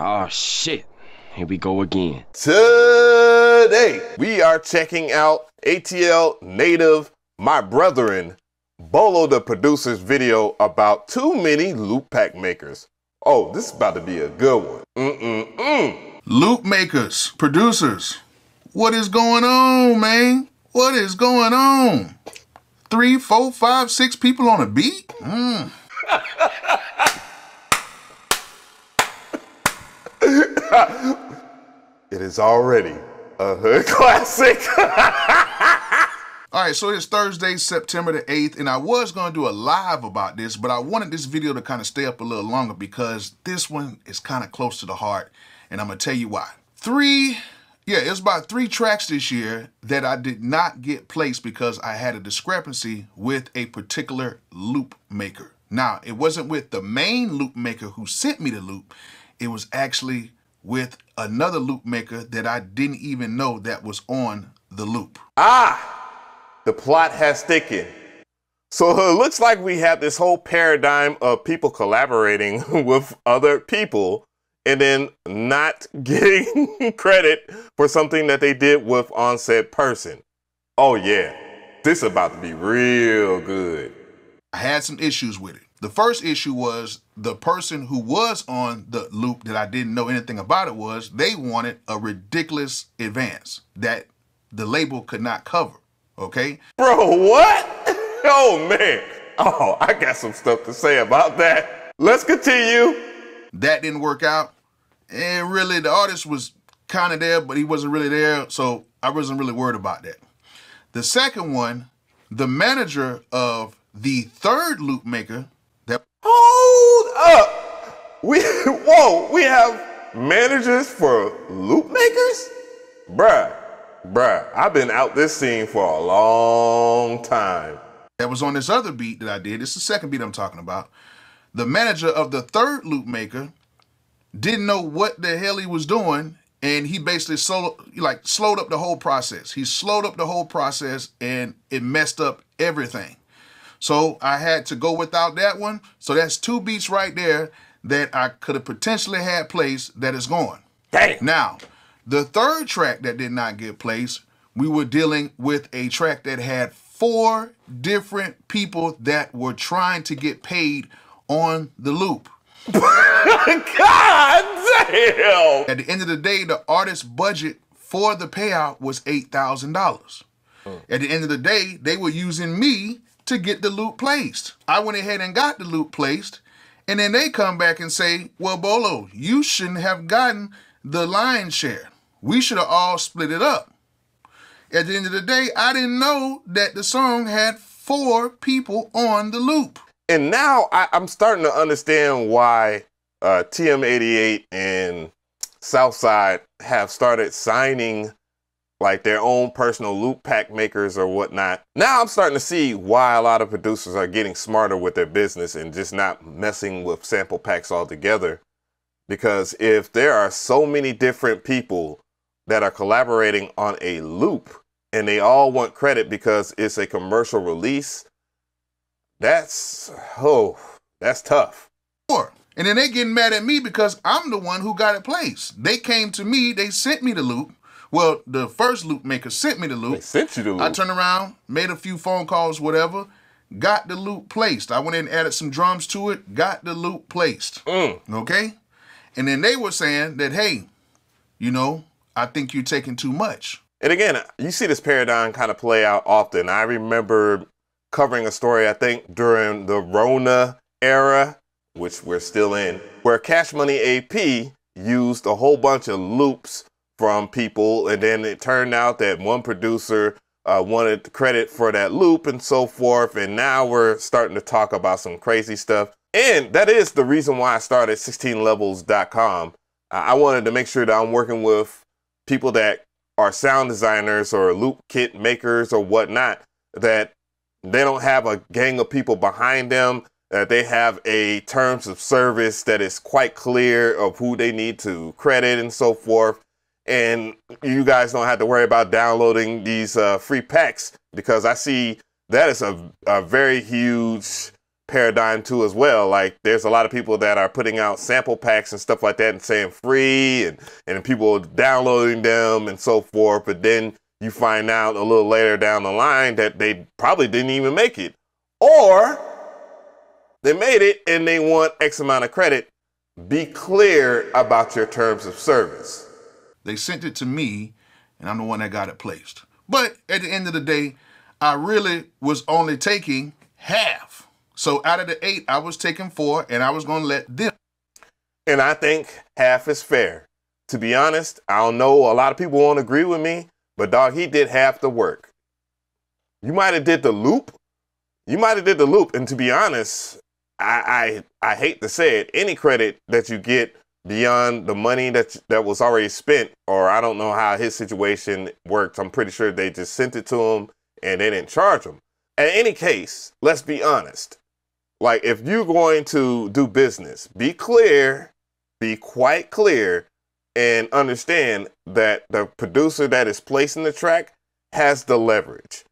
Oh shit. Here we go again. Today, we are checking out ATL Native, my brethren, Bolo the producer's video about too many loop pack makers. Oh, this is about to be a good one. Mm-mm-mm. Loop makers, producers, what is going on, man? What is going on? Three, four, five, six people on a beat? Mm. it is already a hood classic. All right, so it's Thursday, September the 8th, and I was going to do a live about this, but I wanted this video to kind of stay up a little longer because this one is kind of close to the heart, and I'm going to tell you why. Three, yeah, it's about three tracks this year that I did not get placed because I had a discrepancy with a particular loop maker. Now, it wasn't with the main loop maker who sent me the loop. It was actually with another loop maker that I didn't even know that was on the loop. Ah! the plot has thickened. So it looks like we have this whole paradigm of people collaborating with other people and then not getting credit for something that they did with on said person. Oh yeah, this is about to be real good. I had some issues with it. The first issue was the person who was on the loop that I didn't know anything about it was they wanted a ridiculous advance that the label could not cover okay? Bro, what? Oh, man. Oh, I got some stuff to say about that. Let's continue. That didn't work out. And really, the artist was kind of there, but he wasn't really there, so I wasn't really worried about that. The second one, the manager of the third loop maker that Hold up! We whoa, we have managers for loop makers? Bruh, Bruh, I've been out this scene for a long time. That was on this other beat that I did. It's the second beat I'm talking about. The manager of the third loop maker didn't know what the hell he was doing, and he basically slowed, like slowed up the whole process. He slowed up the whole process, and it messed up everything. So I had to go without that one. So that's two beats right there that I could have potentially had placed that is gone. Dang. Now, the third track that did not get placed, we were dealing with a track that had four different people that were trying to get paid on the loop. God damn! At the end of the day, the artist's budget for the payout was $8,000. Mm. At the end of the day, they were using me to get the loop placed. I went ahead and got the loop placed, and then they come back and say, well, Bolo, you shouldn't have gotten the lion's share. We should have all split it up. At the end of the day, I didn't know that the song had four people on the loop. And now I, am starting to understand why uh, TM88 and Southside have started signing like their own personal loop pack makers or whatnot. Now I'm starting to see why a lot of producers are getting smarter with their business and just not messing with sample packs altogether. Because if there are so many different people that are collaborating on a loop and they all want credit because it's a commercial release, that's, oh, that's tough. And then they getting mad at me because I'm the one who got it placed. They came to me, they sent me the loop. Well, the first loop maker sent me the loop. They sent you the loop. I turned around, made a few phone calls, whatever, got the loop placed. I went in and added some drums to it, got the loop placed. Mm. Okay? And then they were saying that, hey, you know, I think you're taking too much. And again, you see this paradigm kind of play out often. I remember covering a story, I think, during the Rona era, which we're still in, where Cash Money AP used a whole bunch of loops from people, and then it turned out that one producer uh, wanted credit for that loop and so forth. And now we're starting to talk about some crazy stuff. And that is the reason why I started 6teenlevels.com. I wanted to make sure that I'm working with people that are sound designers or loop kit makers or whatnot that they don't have a gang of people behind them that they have a terms of service that is quite clear of who they need to credit and so forth and you guys don't have to worry about downloading these uh, free packs because i see that is a, a very huge paradigm too as well. Like there's a lot of people that are putting out sample packs and stuff like that and saying free and, and people downloading them and so forth. But then you find out a little later down the line that they probably didn't even make it. Or they made it and they want X amount of credit. Be clear about your terms of service. They sent it to me and I'm the one that got it placed. But at the end of the day, I really was only taking half. So out of the eight, I was taking four and I was going to let them. And I think half is fair. To be honest, I don't know. A lot of people won't agree with me, but dog, he did half the work. You might have did the loop. You might have did the loop. And to be honest, I, I I hate to say it, any credit that you get beyond the money that that was already spent, or I don't know how his situation worked. I'm pretty sure they just sent it to him and they didn't charge him. In any case, let's be honest. Like if you're going to do business, be clear, be quite clear, and understand that the producer that is placing the track has the leverage.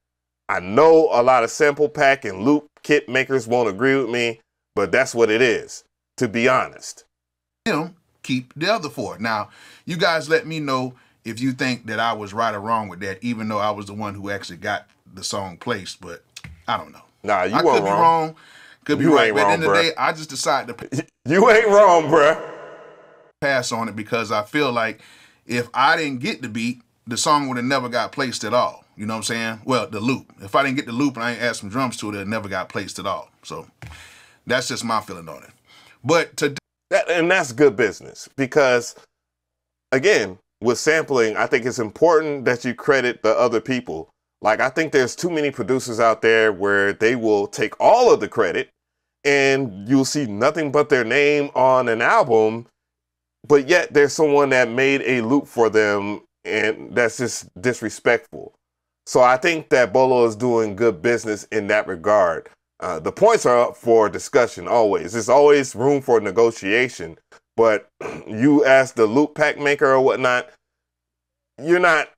I know a lot of sample pack and loop kit makers won't agree with me, but that's what it is, to be honest. Him keep the other four. Now, you guys let me know if you think that I was right or wrong with that, even though I was the one who actually got the song placed, but I don't know. Nah, you I could be wrong. wrong. Could be You right. But at the wrong, end of the day, I just decided to You ain't wrong, bruh. pass on it because I feel like if I didn't get the beat, the song would have never got placed at all. You know what I'm saying? Well, the loop. If I didn't get the loop and I ain't add some drums to it, it never got placed at all. So that's just my feeling on it. But to That, and that's good business because, again, with sampling, I think it's important that you credit the other people. Like, I think there's too many producers out there where they will take all of the credit and you'll see nothing but their name on an album, but yet there's someone that made a loop for them, and that's just disrespectful. So I think that Bolo is doing good business in that regard. Uh, the points are up for discussion always. There's always room for negotiation. But you, as the loop pack maker or whatnot, you're not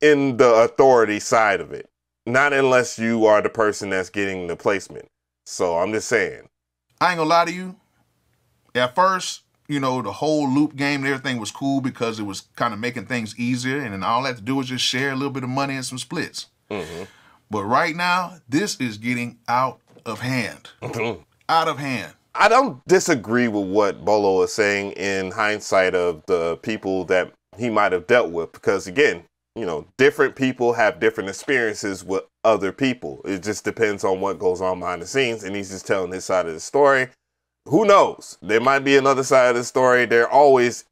in the authority side of it. Not unless you are the person that's getting the placement. So I'm just saying. I ain't gonna lie to you. At first, you know, the whole loop game and everything was cool because it was kind of making things easier, and then all I had to do was just share a little bit of money and some splits. Mhm. But right now, this is getting out of hand. Mm-hmm. out of hand. I don't disagree with what Bolo is saying in hindsight of the people that he might have dealt with, because again, you know, different people have different experiences with other people. It just depends on what goes on behind the scenes, and he's just telling his side of the story. Who knows? There might be another side of the story. There always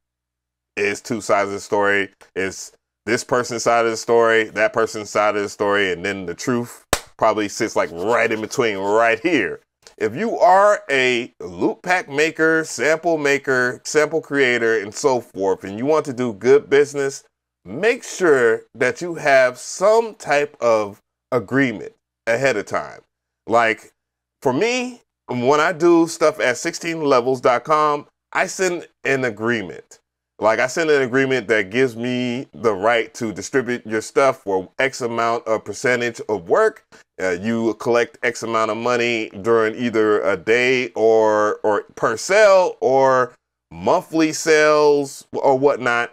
is two sides of the story. It's this person's side of the story, that person's side of the story, and then the truth probably sits like right in between, right here. If you are a loop pack maker, sample maker, sample creator, and so forth, and you want to do good business, make sure that you have some type of agreement ahead of time. Like for me, when I do stuff at 6teenlevels.com, I send an agreement. Like I send an agreement that gives me the right to distribute your stuff for X amount of percentage of work. Uh, you collect X amount of money during either a day or or per sale or monthly sales or whatnot.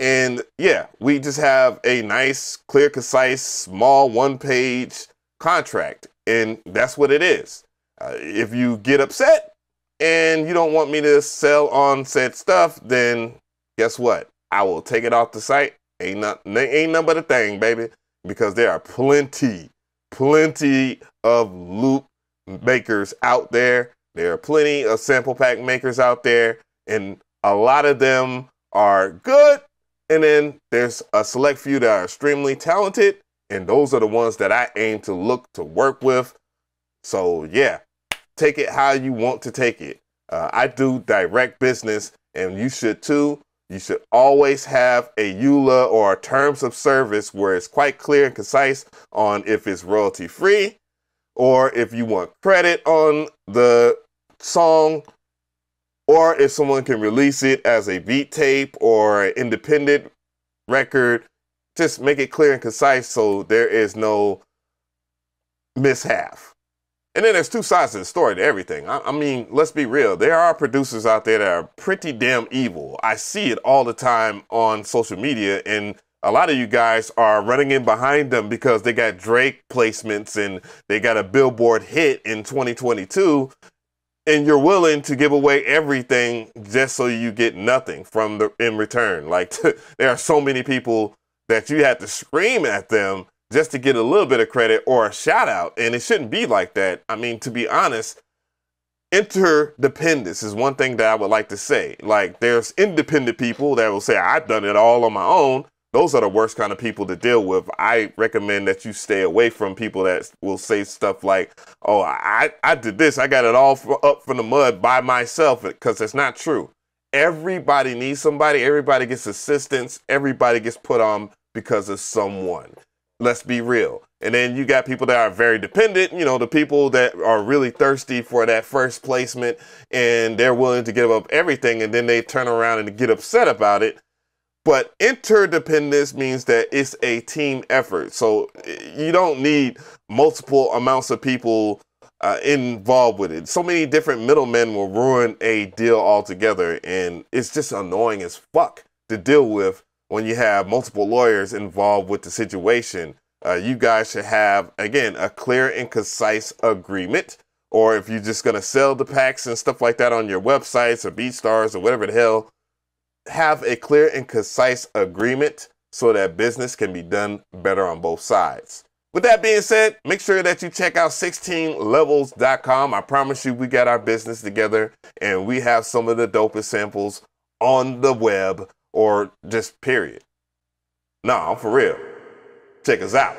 And yeah, we just have a nice, clear, concise, small one page contract. And that's what it is. Uh, if you get upset and you don't want me to sell on said stuff, then guess what? I will take it off the site. Ain't not ain't nothing but a thing, baby. Because there are plenty, plenty of loop makers out there. There are plenty of sample pack makers out there, and a lot of them are good. And then there's a select few that are extremely talented, and those are the ones that I aim to look to work with. So yeah, take it how you want to take it. Uh, I do direct business, and you should too. You should always have a EULA or a terms of service where it's quite clear and concise on if it's royalty free or if you want credit on the song or if someone can release it as a beat tape or an independent record. Just make it clear and concise so there is no mishap. And then there's two sides to the story to everything. I, I, mean, let's be real. There are producers out there that are pretty damn evil. I see it all the time on social media, and a lot of you guys are running in behind them because they got Drake placements and they got a Billboard hit in 2022, and you're willing to give away everything just so you get nothing from the in return. Like there are so many people that you have to scream at them just to get a little bit of credit or a shout out, and it shouldn't be like that. I mean, to be honest, interdependence is one thing that I would like to say. Like there's independent people that will say I've done it all on my own, those are the worst kind of people to deal with. I recommend that you stay away from people that will say stuff like, "Oh, I I did this. I got it all up from the mud by myself," because it's not true. Everybody needs somebody. Everybody gets assistance. Everybody gets put on because of someone. Let's be real. And then you got people that are very dependent, you know, the people that are really thirsty for that first placement and they're willing to give up everything and then they turn around and get upset about it but interdependence means that it's a team effort. So you don't need multiple amounts of people uh, involved with it. So many different middlemen will ruin a deal altogether. And it's just annoying as fuck to deal with when you have multiple lawyers involved with the situation. Uh, you guys should have, again, a clear and concise agreement. Or if you're just going to sell the packs and stuff like that on your websites or BeatStars or whatever the hell, have a clear and concise agreement so that business can be done better on both sides. With that being said, make sure that you check out 6teenlevels.com. I promise you, we got our business together and we have some of the dopest samples on the web or just period. No, for real. Check us out.